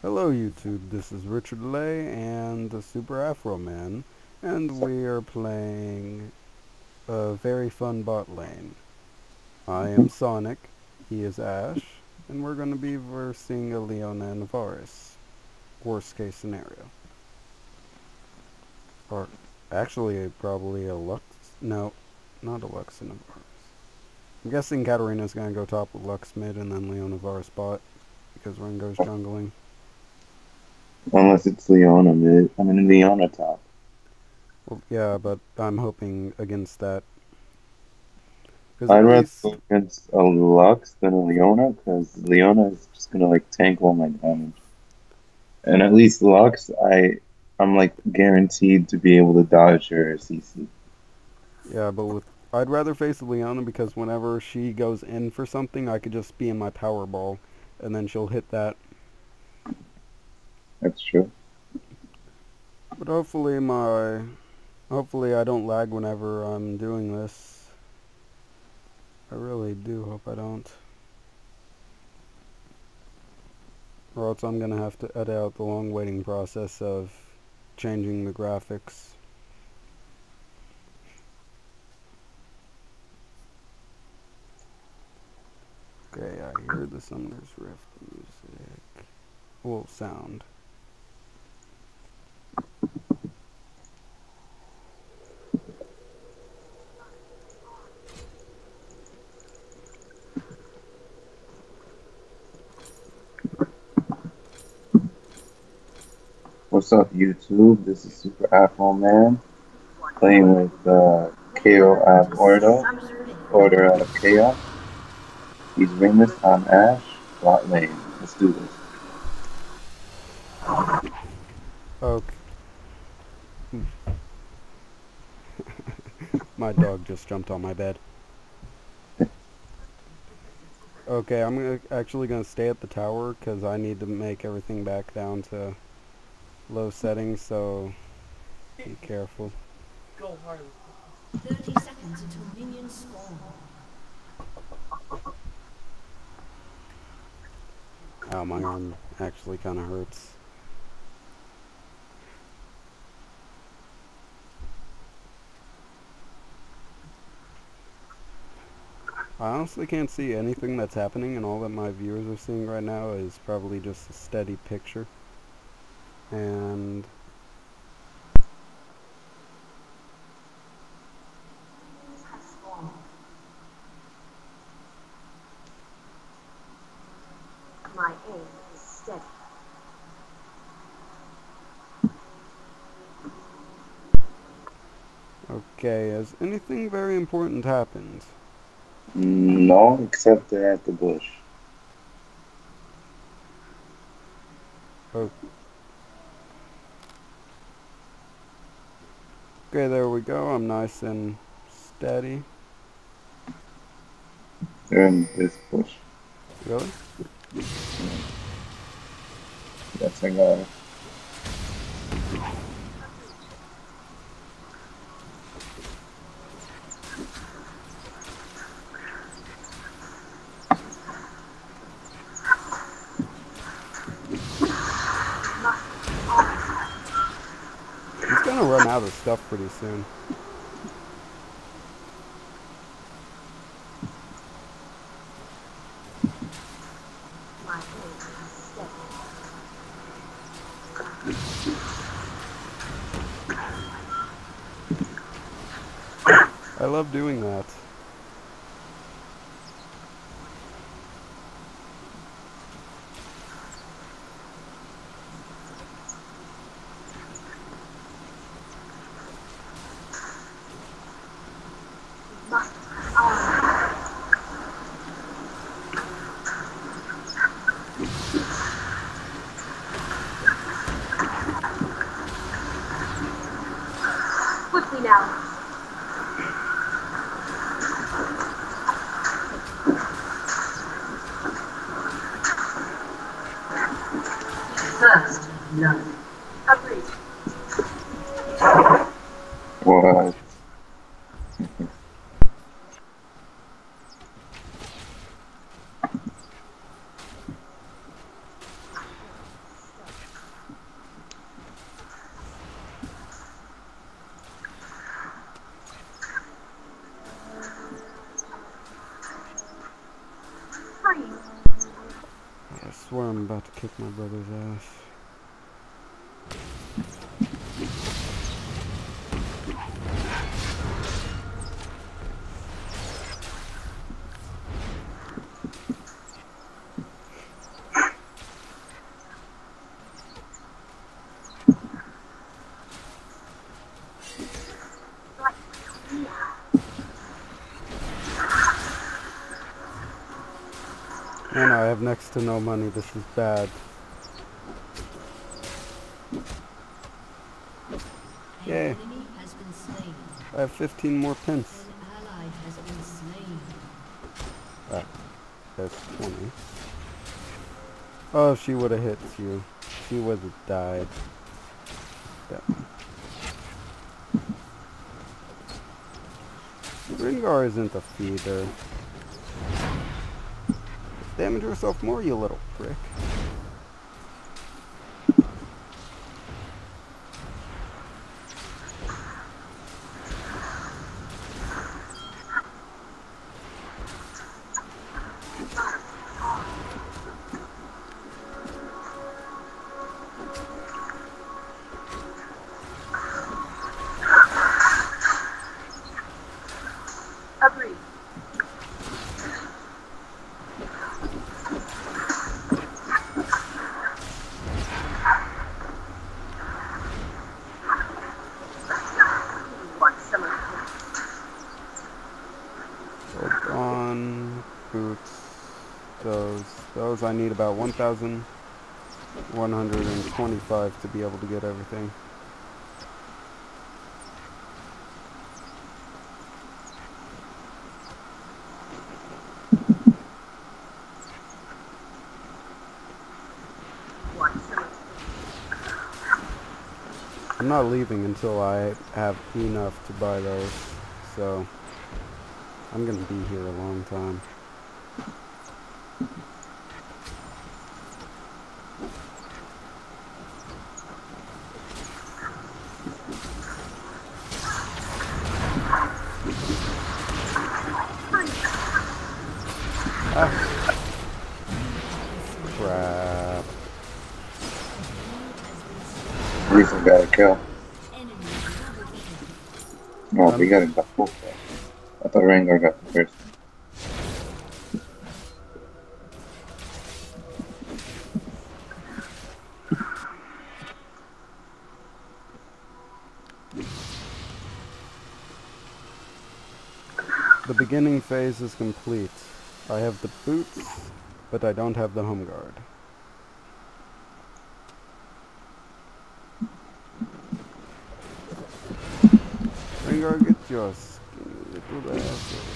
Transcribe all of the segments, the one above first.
Hello YouTube, this is Richard Lay and the Super Afro Man, and we are playing a very fun bot lane. I am Sonic, he is Ashe, and we're going to be versing a Leona and a Varus. Worst case scenario. Or, actually, probably a Lux, no, not a Lux and a Varus. I'm guessing Katarina's going to go top with Lux mid and then Leona Varus bot, because Rengar's jungling. Unless it's Leona mid. I mean, Leona top. Well, yeah, but I'm hoping against that. I'd rather go against a Lux than a Leona, because Leona is just gonna like tank all my damage. And at least Lux, I, I'm like guaranteed to be able to dodge her CC. Yeah, but with I'd rather face Leona because whenever she goes in for something, I could just be in my power ball, and then she'll hit that that's true. But hopefully my... Hopefully I don't lag whenever I'm doing this. I really do hope I don't. Or else I'm to have to edit out the long waiting process of changing the graphics. Okay, I hear the Summoner's Rift music. Well, sound. What's up, YouTube? This is Super Afro Man playing with uh, KO at Ordo, Order out of Chaos. He's Rammus, I'm Ashe, bot lane. Let's do this. Okay. my dog just jumped on my bed. Okay, I'm actually going to stay at the tower because I need to make everything back down to low settings, so be careful. Go hard. 30 seconds until minions spawn. Oh, my arm actually kind of hurts. I honestly can't see anything that's happening and all that my viewers are seeing right now is probably just a steady picture and my aim is steady. Okay, has anything very important happened? No, except they're at the bush. Okay. Okay, there we go. I'm nice and steady. In this bush. Really? Yes, I got it. gonna run out of stuff pretty soon. I love doing that. What? swear I'm about to kick my brother's ass. I have next to no money. This is bad. Yay. I have 15 more pence. Ah, that's 20. Oh, she would have hit you. She would have died. Yeah. Rengar isn't a feeder. Damage yourself more, you little prick. Agreed. Want some of Hold on. Boots. Those. I need about 1,125 to be able to get everything. I'm not leaving until I have enough to buy those. So, I'm gonna be here a long time. The beginning phase is complete. I have the boots, but I don't have the home guard. Rengar, get your skinny little ass over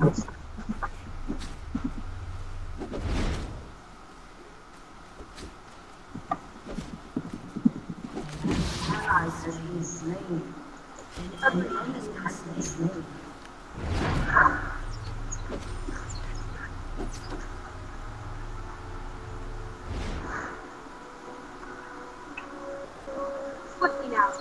here. Bastard. allies has been slain. An enemy has been slain. Foot me now.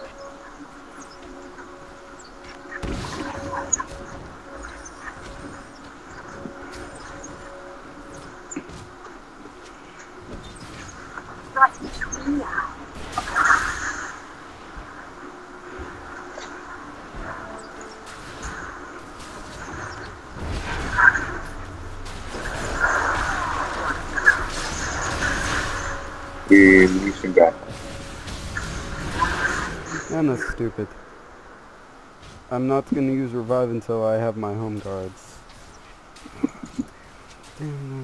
Right between now. We we should back. And that's stupid. I'm not gonna use revive until I have my home guards. Damn.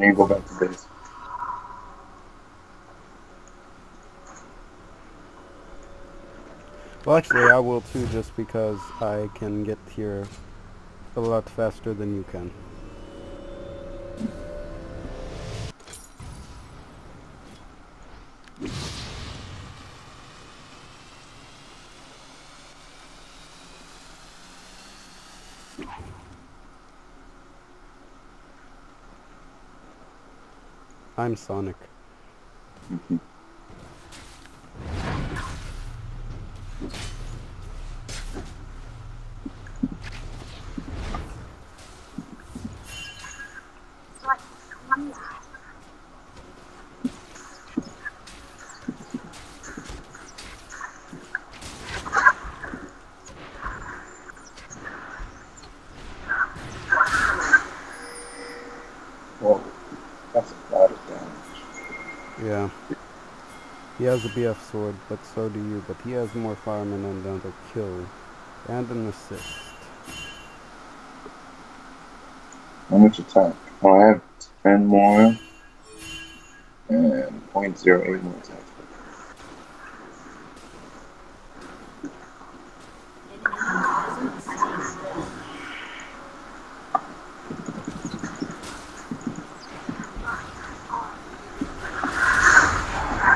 Need to go back to base. Well, actually, I will too, just because I can get here a lot faster than you can. I'm Sonic. Mm-hmm. Whoa, that's a lot of damage. Yeah. He has a BF sword, but so do you, but he has more firemen and another kill. And an assist. How much attack? Oh, I have 10 more. And 0.08 more attack. An enemy has been slain.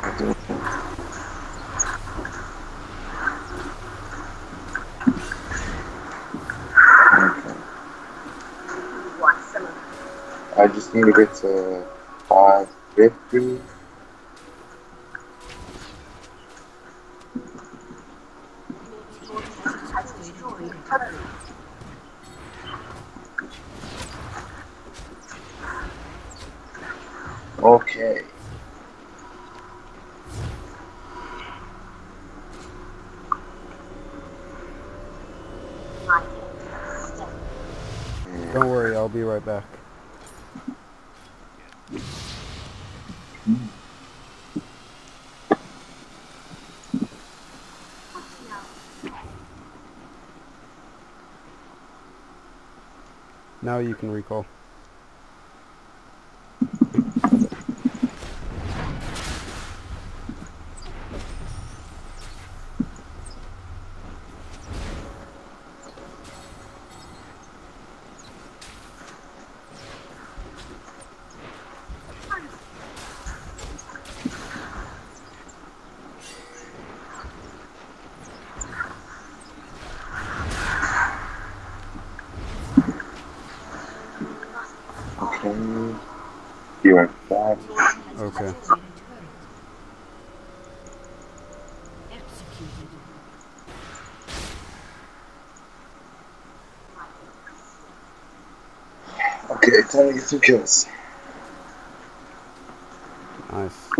Okay. I just uh, need to get to 550. Your team has destroyed a turret. Okay. Don't worry, I'll be right back. Now you can recall. Okay. Be right back. Your team has Okay. destroyed a turret. Executed. Okay, time to get some kills. Nice.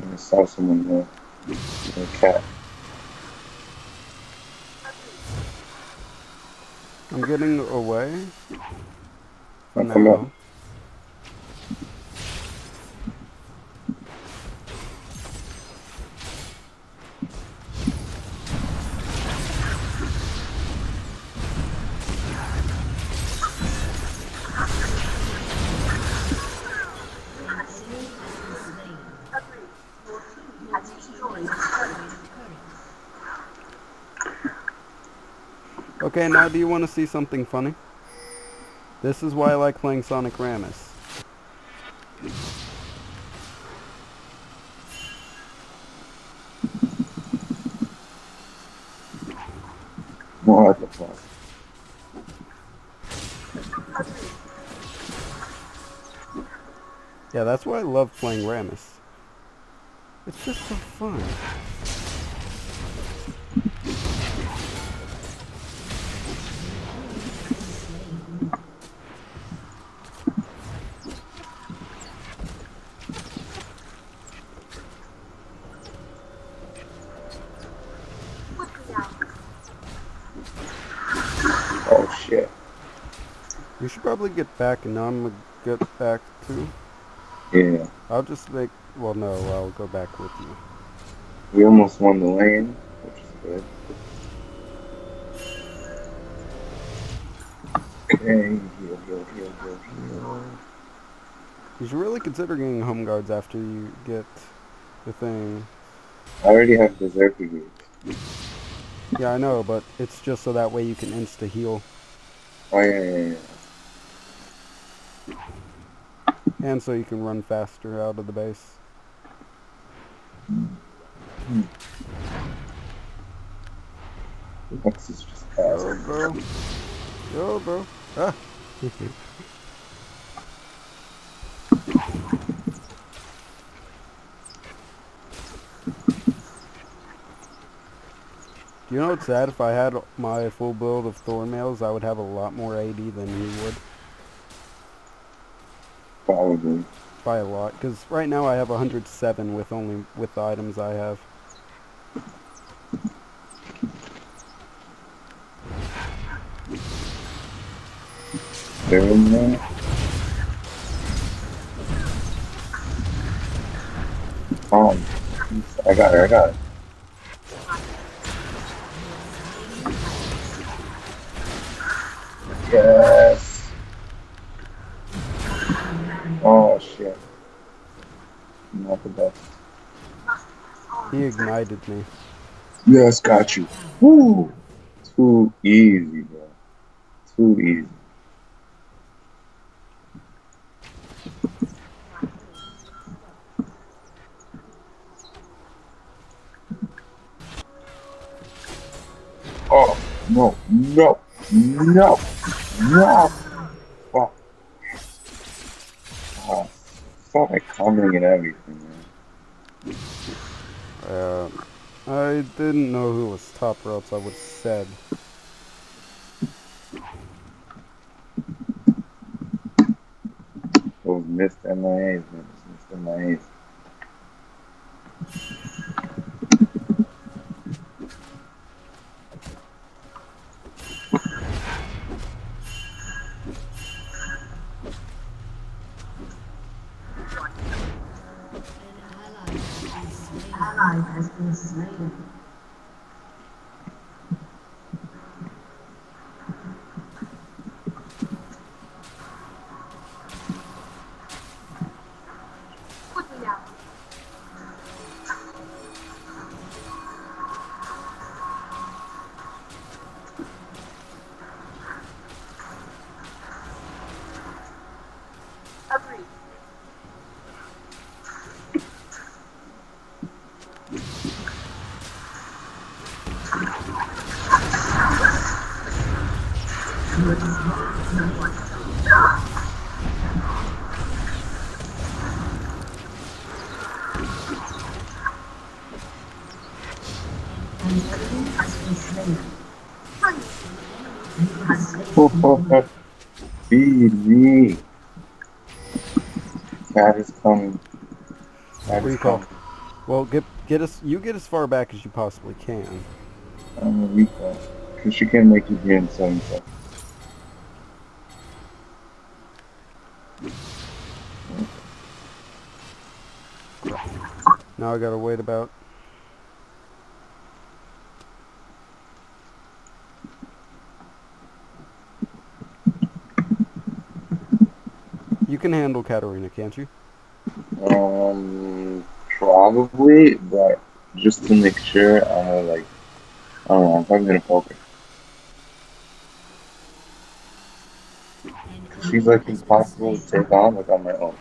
I saw someone there. A cat. I'm getting away for Okay, now do you want to see something funny? This is why I like playing Sonic Rammus. What the fuck? Yeah, that's why I love playing Rammus. It's just so fun. Oh shit. You should probably get back, and now I'm gonna get back too. Yeah. I'll just make. Well, no, I'll go back with you. We almost won the lane, which is good. Okay, heal, heal, heal, heal, heal. You should really consider getting home guards after you get the thing. I already have Berserker gears. Yeah, I know, but it's just so that way you can insta heal. Oh, yeah, yeah, yeah. And so you can run faster out of the base. Lux is just Yo, bro. Yo, bro. Ah. Do you know what's sad? If I had my full build of Thornmails, I would have a lot more AD than you would. Probably. By a lot. Because right now I have 107 with only with the items I have. They're in there. Oh, I got her, I got her. Yes. Oh shit. Not the best. He ignited me. Yes, got you. Woo! Too easy, bro. Too easy. Oh, no, no, no, no. It coming and everything, man. Uh, I didn't know who was top, or else I would have said. Those missed MIAs, man. Missed MIAs. Me. Cat is coming. Is Recall. coming. Well, get get us. You get as far back as you possibly can. I'm a recall. Because she can't make you here in seven seconds. Now I gotta wait about. You can handle Katarina, can't you? Um, probably, but just to make sure, I'm gonna like, I don't know, I'm probably gonna focus. She's like impossible to take on, like on my own.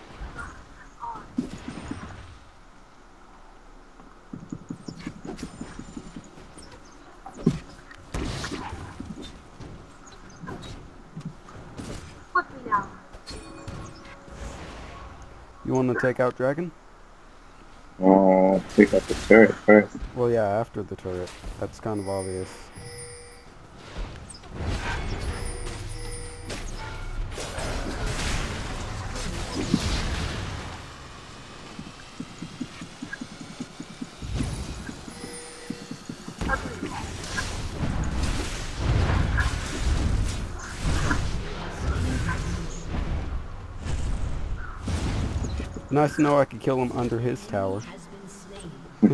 You want to take out Dragon? Uh, take out the turret first. Well, yeah, after the turret. That's kind of obvious. Nice to know I could kill him under his tower.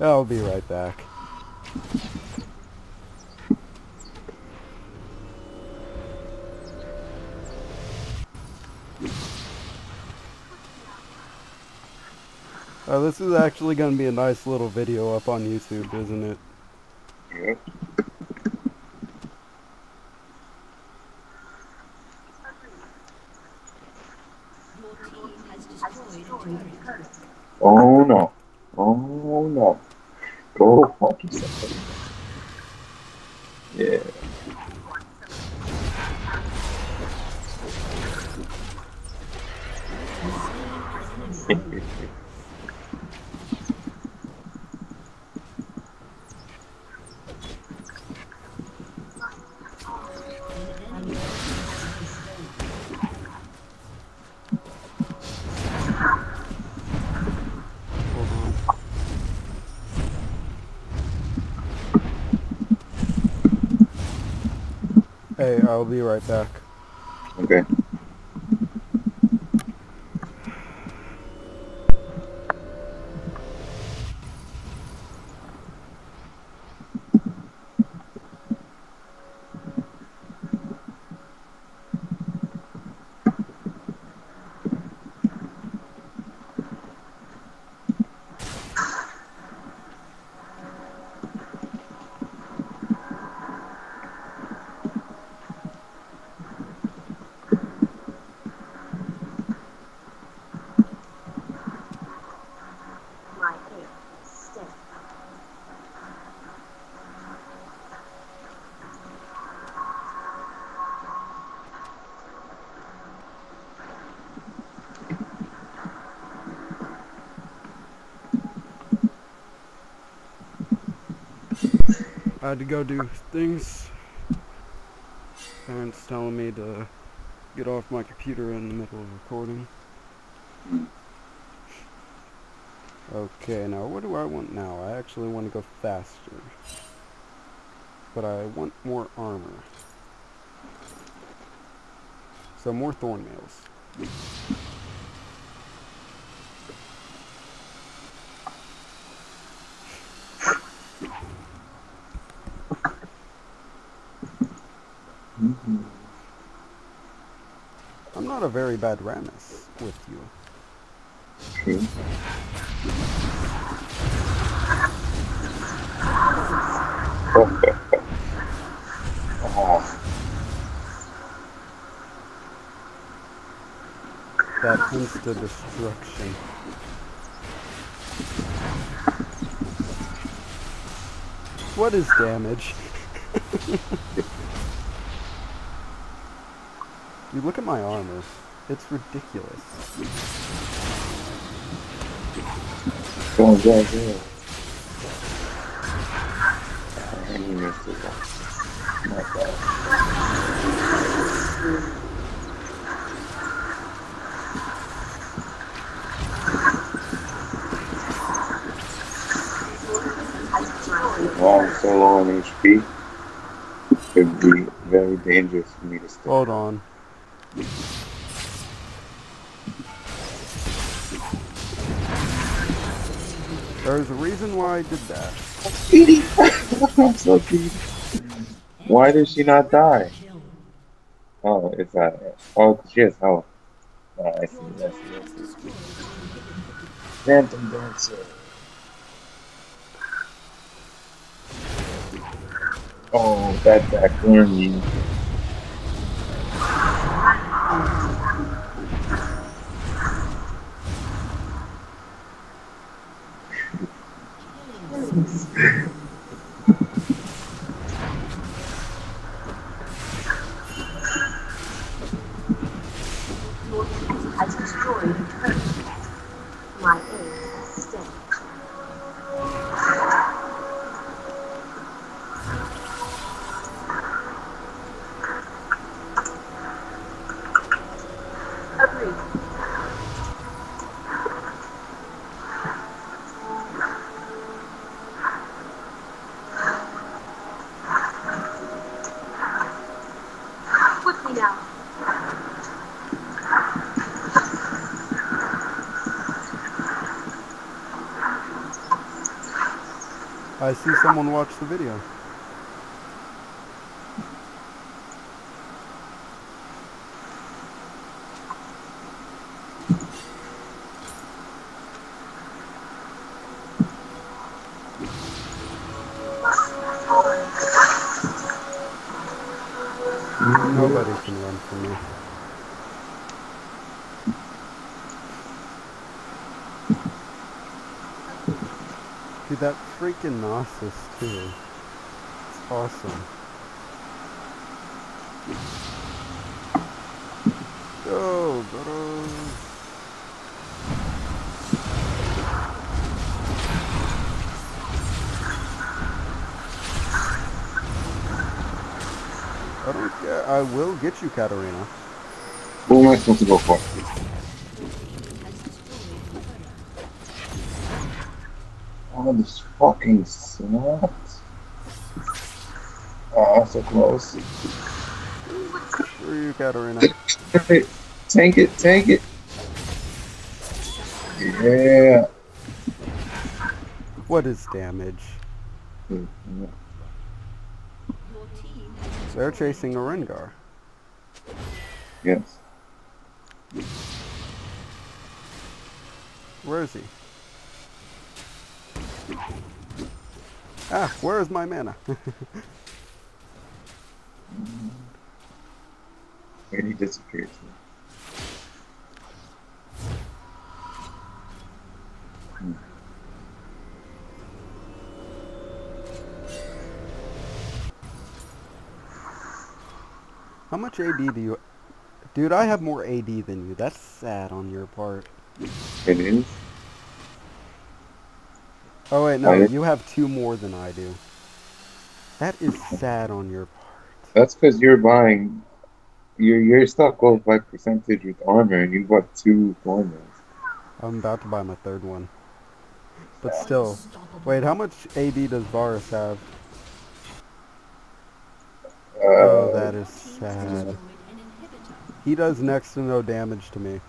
I'll be right back. Uh, this is actually going to be a nice little video up on YouTube, isn't it? Yeah. Oh no. Oh no. Go fuck yourself. Yeah. Hey, I'll be right back. okay. I had to go do things. Parents telling me to get off my computer in the middle of recording. Okay, now what do I want now? I actually want to go faster. But I want more armor. So more Thornmails. A very bad Rammus with you. True. oh, That insta destruction. What is damage? you look at my armor. It's ridiculous. go, go, go. I missed it. Not bad. While I'm so low on HP, it'd be very dangerous for me to stay. Hold on. There's a reason why I did that. So speedy. Why did she not die? Oh, it's uh oh she has health. Oh, I see, I see, I see. Phantom Dancer. Oh, that that corny. Has destroyed a turret. My aim I see someone watch the video. Nobody can run from me. Dude, that freaking Gnosis too. It's awesome. Go, go. I don't. I will get you, Katarina. Who am I supposed to go for? Oh, this fucking sucks. Oh, so close. Where you, Katarina? tank it, tank it. Yeah. What is damage? They're chasing a Rengar. Yes. Where is he? Ah, where is my mana? And he disappears. How much AD do you... Dude, I have more AD than you. That's sad on your part. It is. Oh wait, no, I- you have two more than I do. That is sad on your part. That's because you're buying. Your your stock goes by percentage with armor, and you bought two formers. I'm about to buy my third one. But still. Wait, how much AD does Varus have? Uh, Oh, that is sad. He does next to no damage to me.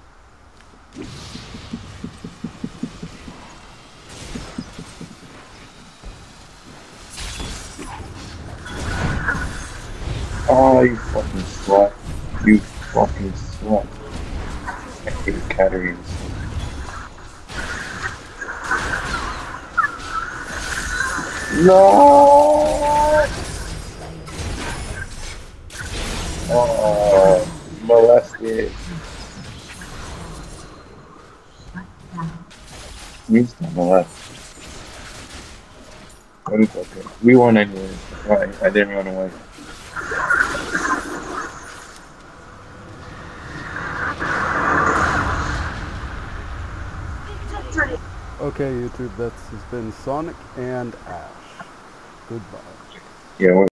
Oh, you fucking slut. You fucking slut. I hate Katarina's. No! Oh, molested. Means to molest. But it's okay. We won anyway. I didn't run away. Okay, YouTube, that's has been Sonic and Ashe. Goodbye. Yeah,